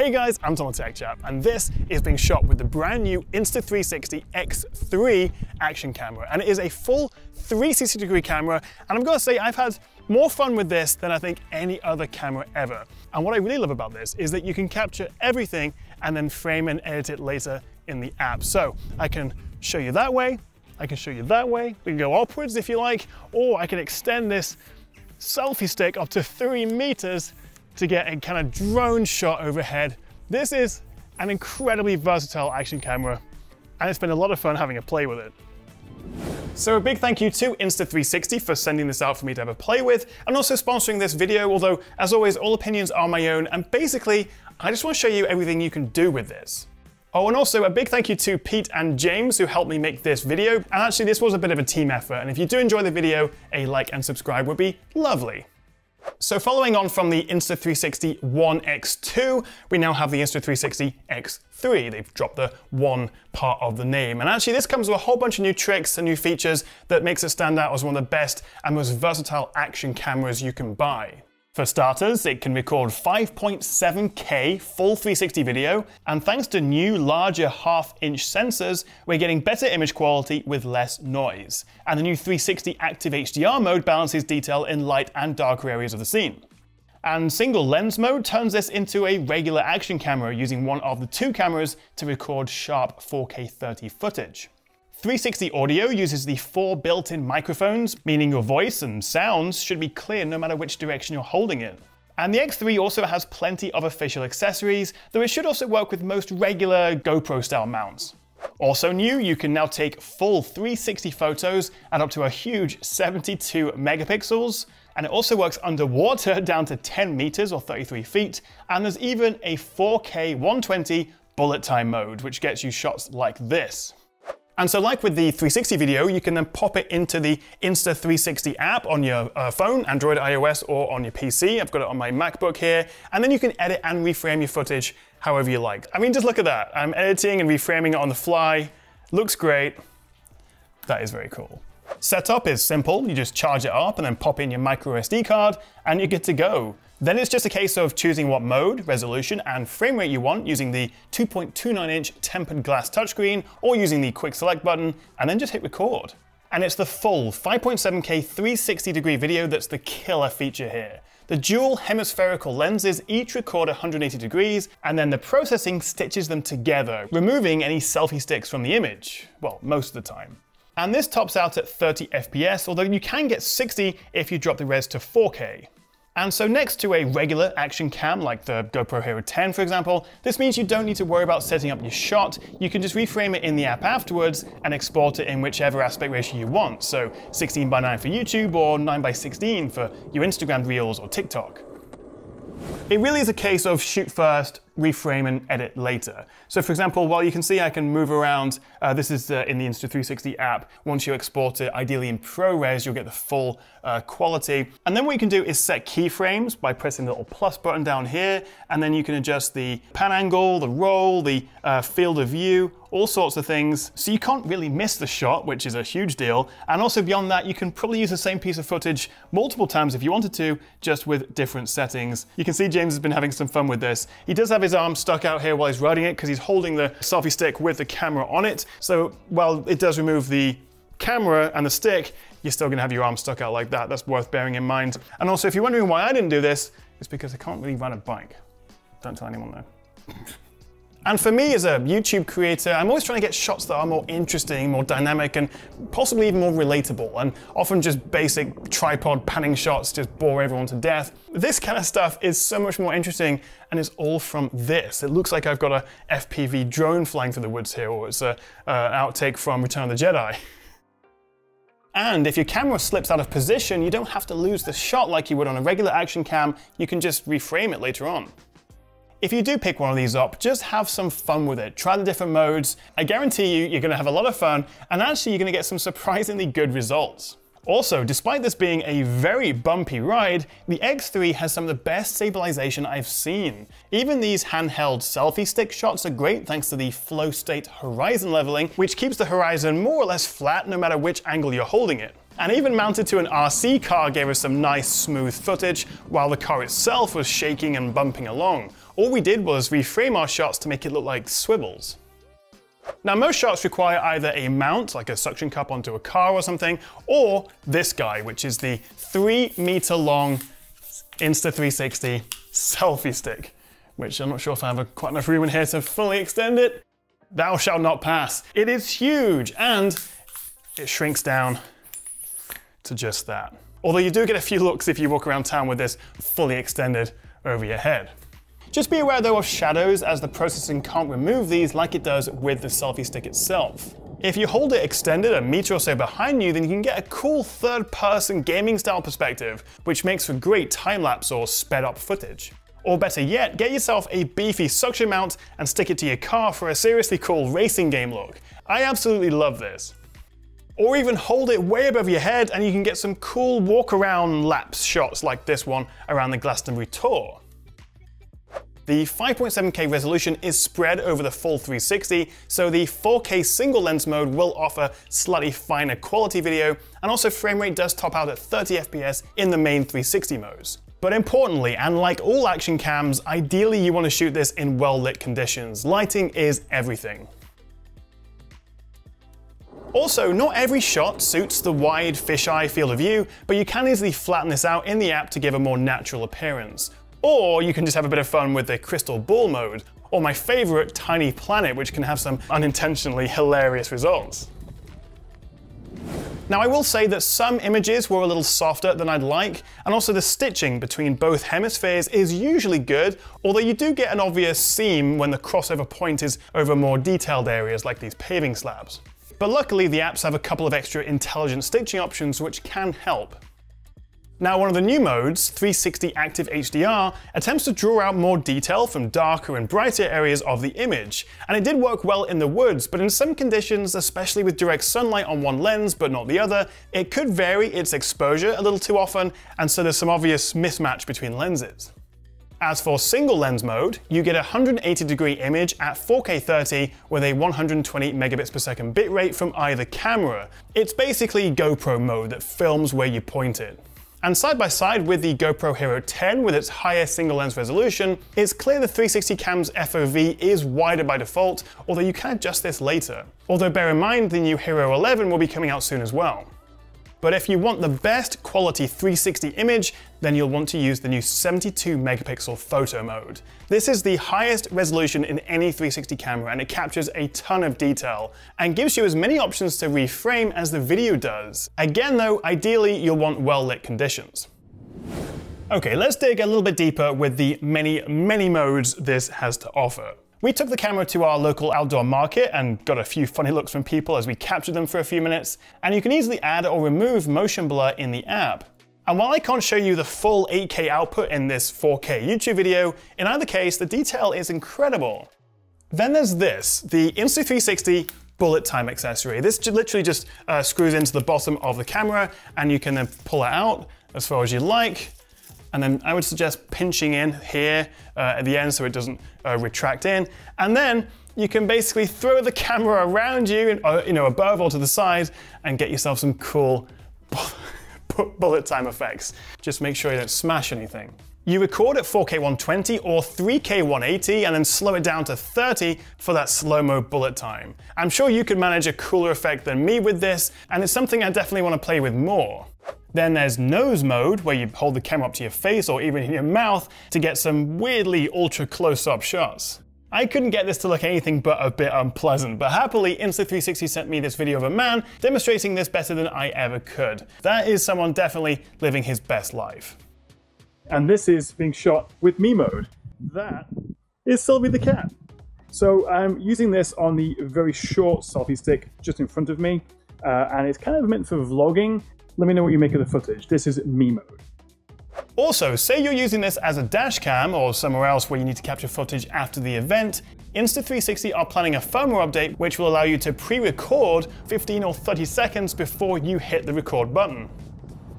Hey guys, I'm Tom Tech Chap, and this is being shot with the brand new Insta360 X3 action camera. And it is a full 360 degree camera, and I'm gonna say I've had more fun with this than I think any other camera ever. And what I really love about this is that you can capture everything and then frame and edit it later in the app. So I can show you that way, I can show you that way, we can go upwards if you like, or I can extend this selfie stick up to three meters to get a kind of drone shot overhead. This is an incredibly versatile action camera and it's been a lot of fun having a play with it. So a big thank you to Insta360 for sending this out for me to have a play with and also sponsoring this video, although as always, all opinions are my own and basically, I just want to show you everything you can do with this. Oh, and also a big thank you to Pete and James who helped me make this video. And actually this was a bit of a team effort. And if you do enjoy the video, a like and subscribe would be lovely. So following on from the Insta360 One X2, we now have the Insta360 X3. They've dropped the one part of the name. And actually this comes with a whole bunch of new tricks and new features that makes it stand out as one of the best and most versatile action cameras you can buy. For starters, it can record 5.7K full 360 video, and thanks to new, larger half-inch sensors, we're getting better image quality with less noise. And the new 360 Active HDR mode balances detail in light and darker areas of the scene. And single lens mode turns this into a regular action camera using one of the two cameras to record sharp 4K 30 footage. 360 Audio uses the four built-in microphones, meaning your voice and sounds should be clear no matter which direction you're holding it. And the X3 also has plenty of official accessories, though it should also work with most regular GoPro style mounts. Also new, you can now take full 360 photos at up to a huge 72 megapixels, and it also works underwater down to 10 meters or 33 feet, and there's even a 4K 120 bullet time mode, which gets you shots like this. And so like with the 360 video, you can then pop it into the Insta360 app on your uh, phone, Android, iOS, or on your PC. I've got it on my MacBook here. And then you can edit and reframe your footage however you like. I mean, just look at that. I'm editing and reframing it on the fly. Looks great. That is very cool. Setup is simple. You just charge it up and then pop in your micro SD card and you're good to go. Then it's just a case of choosing what mode, resolution, and frame rate you want using the 2.29 inch tempered glass touchscreen or using the quick select button, and then just hit record. And it's the full 5.7K 360 degree video that's the killer feature here. The dual hemispherical lenses each record 180 degrees, and then the processing stitches them together, removing any selfie sticks from the image. Well, most of the time. And this tops out at 30 FPS, although you can get 60 if you drop the res to 4K. And so next to a regular action cam like the GoPro Hero 10 for example, this means you don't need to worry about setting up your shot, you can just reframe it in the app afterwards and export it in whichever aspect ratio you want, so 16 by 9 for YouTube or 9 by 16 for your Instagram Reels or TikTok. It really is a case of shoot first, reframe and edit later. So for example, while you can see I can move around, uh, this is uh, in the Insta360 app. Once you export it, ideally in ProRes, you'll get the full uh, quality. And then what you can do is set keyframes by pressing the little plus button down here, and then you can adjust the pan angle, the roll, the uh, field of view, all sorts of things. So you can't really miss the shot, which is a huge deal. And also beyond that, you can probably use the same piece of footage multiple times if you wanted to, just with different settings. You can see James has been having some fun with this. He does have his arm stuck out here while he's riding it because he's holding the selfie stick with the camera on it. So while it does remove the camera and the stick, you're still gonna have your arm stuck out like that. That's worth bearing in mind. And also, if you're wondering why I didn't do this, it's because I can't really ride a bike. Don't tell anyone though. And for me as a YouTube creator, I'm always trying to get shots that are more interesting, more dynamic, and possibly even more relatable. And often just basic tripod panning shots just bore everyone to death. This kind of stuff is so much more interesting, and it's all from this. It looks like I've got a FPV drone flying through the woods here, or it's an outtake from Return of the Jedi. And if your camera slips out of position, you don't have to lose the shot like you would on a regular action cam, you can just reframe it later on. If you do pick one of these up, just have some fun with it. Try the different modes. I guarantee you, you're gonna have a lot of fun, and actually you're gonna get some surprisingly good results. Also, despite this being a very bumpy ride, the X3 has some of the best stabilization I've seen. Even these handheld selfie stick shots are great thanks to the flow state horizon leveling, which keeps the horizon more or less flat no matter which angle you're holding it. And even mounted to an RC car gave us some nice smooth footage while the car itself was shaking and bumping along. All we did was reframe our shots to make it look like swivels. Now most shots require either a mount, like a suction cup onto a car or something, or this guy, which is the three meter long Insta360 selfie stick, which I'm not sure if I have quite enough room in here to fully extend it. Thou shalt not pass. It is huge and it shrinks down to just that. Although you do get a few looks if you walk around town with this fully extended over your head. Just be aware though of shadows as the processing can't remove these like it does with the selfie stick itself. If you hold it extended a meter or so behind you, then you can get a cool third person gaming style perspective, which makes for great time lapse or sped up footage. Or better yet, get yourself a beefy suction mount and stick it to your car for a seriously cool racing game look. I absolutely love this. Or even hold it way above your head and you can get some cool walk around laps shots like this one around the Glastonbury Tor. The 5.7K resolution is spread over the full 360, so the 4K single lens mode will offer slightly finer quality video, and also frame rate does top out at 30 FPS in the main 360 modes. But importantly, and like all action cams, ideally you want to shoot this in well-lit conditions. Lighting is everything. Also, not every shot suits the wide fisheye field of view, but you can easily flatten this out in the app to give a more natural appearance. Or you can just have a bit of fun with the crystal ball mode, or my favorite, Tiny Planet, which can have some unintentionally hilarious results. Now I will say that some images were a little softer than I'd like, and also the stitching between both hemispheres is usually good, although you do get an obvious seam when the crossover point is over more detailed areas like these paving slabs. But luckily the apps have a couple of extra intelligent stitching options which can help. Now one of the new modes, 360 Active HDR, attempts to draw out more detail from darker and brighter areas of the image, and it did work well in the woods, but in some conditions, especially with direct sunlight on one lens but not the other, it could vary its exposure a little too often, and so there's some obvious mismatch between lenses. As for single lens mode, you get a 180 degree image at 4K 30 with a 120 megabits per second bitrate from either camera. It's basically GoPro mode that films where you point it. And side by side with the GoPro Hero 10 with its higher single lens resolution, it's clear the 360 cam's FOV is wider by default, although you can adjust this later. Although bear in mind the new Hero 11 will be coming out soon as well. But if you want the best quality 360 image, then you'll want to use the new 72 megapixel photo mode. This is the highest resolution in any 360 camera and it captures a ton of detail and gives you as many options to reframe as the video does. Again though, ideally you'll want well-lit conditions. Okay, let's dig a little bit deeper with the many, many modes this has to offer. We took the camera to our local outdoor market and got a few funny looks from people as we captured them for a few minutes, and you can easily add or remove motion blur in the app. And while I can't show you the full 8K output in this 4K YouTube video, in either case, the detail is incredible. Then there's this, the Insta360 bullet time accessory. This literally just uh, screws into the bottom of the camera and you can then pull it out as far as you like. And then I would suggest pinching in here uh, at the end so it doesn't uh, retract in. And then you can basically throw the camera around you, uh, you know, above or to the side, and get yourself some cool bullet time effects. Just make sure you don't smash anything. You record at 4K 120 or 3K 180 and then slow it down to 30 for that slow-mo bullet time. I'm sure you could manage a cooler effect than me with this, and it's something I definitely want to play with more. Then there's nose mode, where you hold the camera up to your face or even in your mouth to get some weirdly ultra close-up shots. I couldn't get this to look anything but a bit unpleasant, but happily Insta360 sent me this video of a man demonstrating this better than I ever could. That is someone definitely living his best life. And this is being shot with me mode. That is Sylvie the cat. So I'm using this on the very short selfie stick just in front of me, uh, and it's kind of meant for vlogging, let me know what you make of the footage. This is me mode. Also, say you're using this as a dash cam or somewhere else where you need to capture footage after the event, Insta360 are planning a firmware update which will allow you to pre-record 15 or 30 seconds before you hit the record button.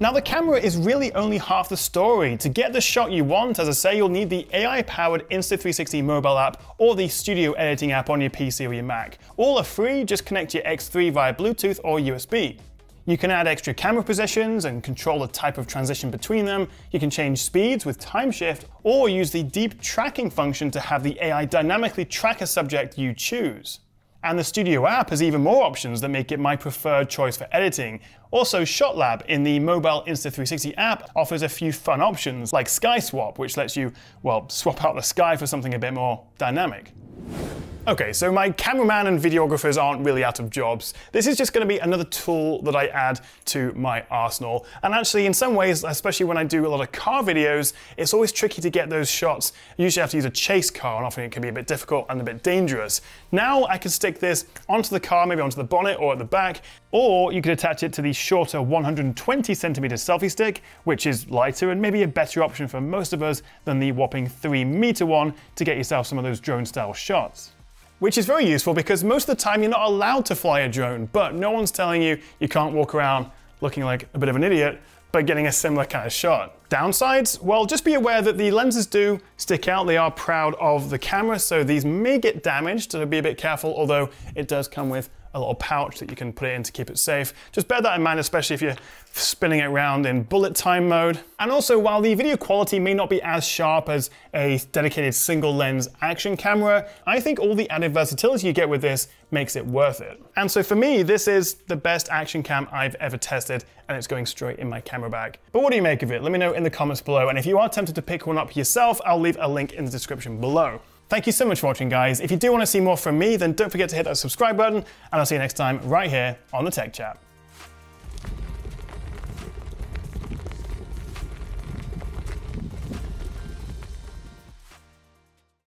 Now the camera is really only half the story. To get the shot you want, as I say, you'll need the AI-powered Insta360 mobile app or the studio editing app on your PC or your Mac. All are free, just connect your X3 via Bluetooth or USB. You can add extra camera positions and control the type of transition between them. You can change speeds with time shift or use the deep tracking function to have the AI dynamically track a subject you choose. And the Studio app has even more options that make it my preferred choice for editing. Also, ShotLab in the mobile Insta360 app offers a few fun options, like Sky Swap, which lets you, well, swap out the sky for something a bit more dynamic. Okay, so my cameraman and videographers aren't really out of jobs. This is just going to be another tool that I add to my arsenal. And actually, in some ways, especially when I do a lot of car videos, it's always tricky to get those shots. I usually have to use a chase car, and often it can be a bit difficult and a bit dangerous. Now I can stick this onto the car, maybe onto the bonnet or at the back, or you could attach it to the shorter 120 centimeter selfie stick, which is lighter and maybe a better option for most of us than the whopping 3 meter one to get yourself some of those drone style shots which is very useful because most of the time you're not allowed to fly a drone, but no one's telling you you can't walk around looking like a bit of an idiot, but getting a similar kind of shot. Downsides? Well, just be aware that the lenses do stick out. They are proud of the camera, so these may get damaged, so be a bit careful, although it does come with a little pouch that you can put it in to keep it safe. Just bear that in mind, especially if you're spinning it around in bullet time mode. And also, while the video quality may not be as sharp as a dedicated single lens action camera, I think all the added versatility you get with this makes it worth it. And so for me, this is the best action cam I've ever tested, and it's going straight in my camera bag. But what do you make of it? Let me know in the comments below, and if you are tempted to pick one up yourself, I'll leave a link in the description below. Thank you so much for watching, guys. If you do want to see more from me, then don't forget to hit that subscribe button, and I'll see you next time right here on the Tech Chap.